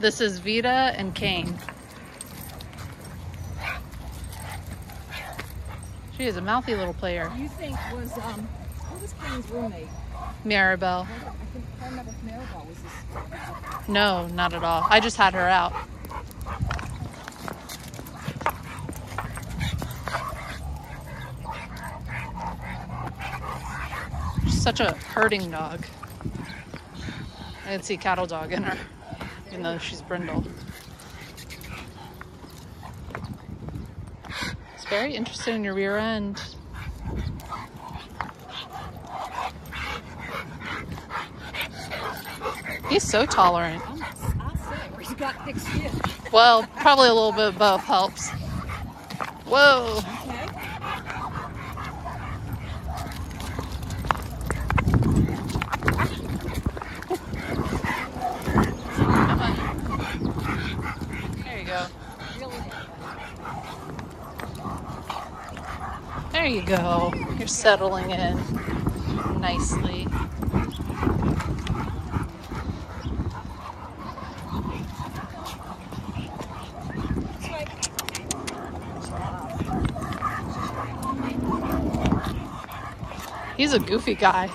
This is Vida and Cane. She is a mouthy little player. You think was um who was Cane's roommate? Maribel. I think I remember if Maribel was this. No, not at all. I just had her out. She's such a herding dog. I can see cattle dog in her, even though she's brindle. It's very interested in your rear end. He's so tolerant. I'm, I'll say he's got thick skin. Well, probably a little bit of both helps. Whoa. There you go. You're settling in nicely. He's a goofy guy.